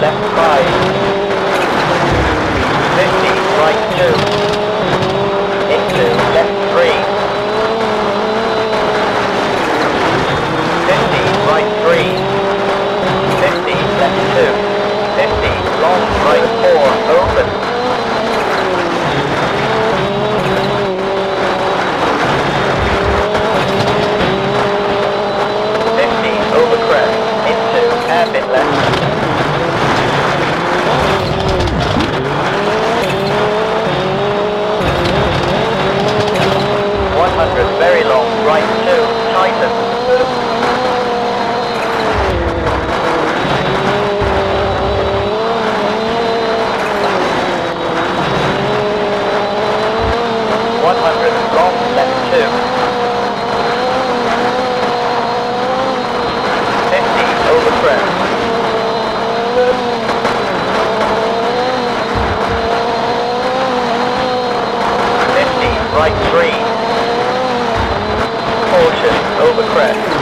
left 5. program. right three. Caution, over crest.